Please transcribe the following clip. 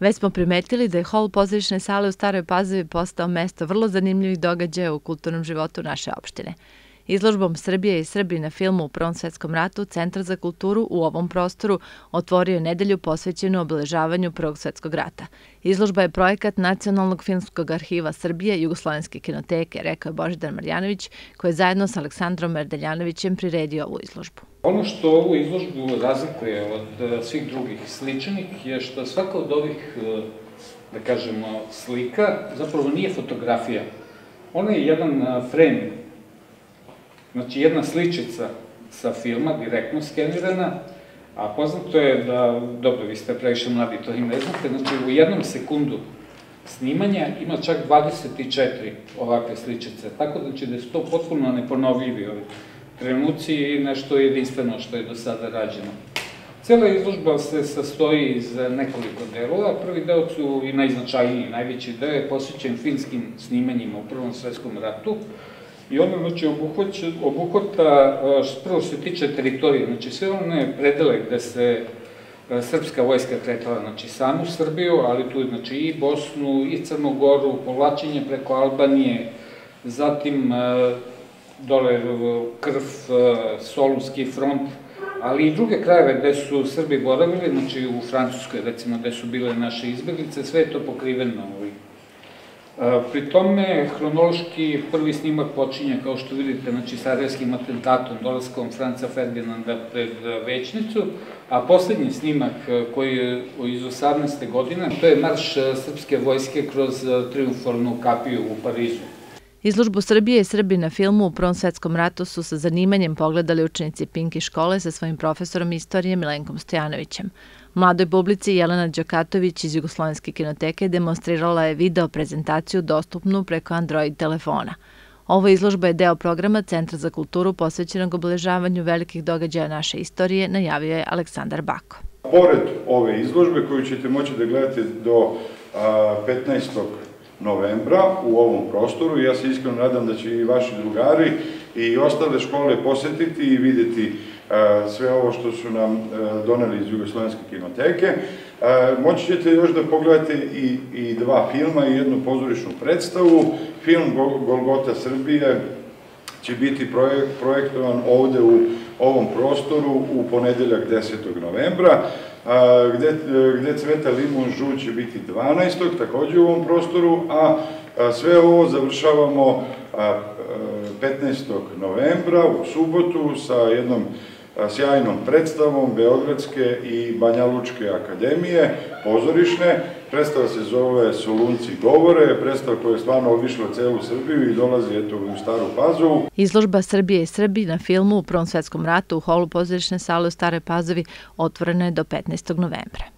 Već smo primetili da je hol pozorišne sale u Staroj Pazovi postao mesto vrlo zanimljivih događaja u kulturnom životu naše opštine. Izložbom Srbije i Srbi na filmu u Prvom svetskom ratu Centar za kulturu u ovom prostoru otvorio je nedelju posvećenu obeležavanju Prvog svetskog rata. Izložba je projekat Nacionalnog filmskog arhiva Srbije i Jugoslovenske kinoteke, rekao je Božidar Marjanović, koji je zajedno sa Aleksandrom Merdeljanovićem priredio ovu izložbu. Ono što ovu izložbu razlikuje od e, svih drugih sličnih je što svaka od ovih, e, da kažemo, slika zapravo nije fotografija. Ona je jedan e, frame, znači jedna sličica sa filma, direktno skenirana, a poznato je da, dobro, vi ste previše mladi, to i ne znate, znači u jednom sekundu snimanja ima čak 24 ovakve sličice, tako da će da su to potpuno neponovljivi ovi trenuci i nešto jedinstveno što je do sada rađeno. Cela izložba se sastoji iz nekoliko delova. Prvi deo su i najznačajniji, najveći deo je posvećen finskim snimanjima u Prvom svetskom ratu. I ono, znači, obuhvata, prvo se tiče teritorije, znači sve one predele gde se srpska vojska kretala, znači samu Srbiju, ali tu znači, i Bosnu, i Crnogoru, povlačenje preko Albanije, zatim dole krv, Solunski front, ali i druge krajeve gde su Srbi boravili, znači u Francuskoj recimo gde su bile naše izbeglice, sve je to pokriveno. Ovaj. E, pri tome, hronološki prvi snimak počinje, kao što vidite, znači sarajevskim atentatom, dolaskom Franca Ferdinanda pred Većnicu, a poslednji snimak e, koji je iz 18. godine, to je marš srpske vojske kroz triumfornu kapiju u Parizu. Izložbu Srbije i Srbi na filmu u Prvom svetskom ratu su sa zanimanjem pogledali učenici Pinki škole sa svojim profesorom istorije Milenkom Stojanovićem. Mladoj publici Jelena Đokatović iz Jugoslovenske kinoteke demonstrirala je video prezentaciju dostupnu preko Android telefona. Ovo izložba je deo programa Centra za kulturu posvećenog obeležavanju velikih događaja naše istorije, najavio je Aleksandar Bako. Pored ove izložbe koju ćete moći da gledate do 15 novembra u ovom prostoru. Ja se iskreno nadam da će i vaši drugari i ostale škole posetiti i videti e, sve ovo što su nam e, doneli iz Jugoslovenske kinoteke. E, moći ćete još da pogledate i, i dva filma i jednu pozorišnu predstavu. Film Golgota Srbije će biti projektovan ovde u ovom prostoru u ponedeljak 10. novembra gde, gde Cveta Limun Žu će biti 12. takođe u ovom prostoru, a sve ovo završavamo 15. novembra u subotu sa jednom sjajnom predstavom Beogradske i Banjalučke akademije, pozorišne. Predstava se zove Solunci govore, predstava koja je stvarno obišla celu Srbiju i dolazi eto u Staru Pazovu. Izložba Srbije i Srbi na filmu u Prvom svetskom ratu u holu pozorišne sale u Stare Pazovi otvorena je do 15. novembra.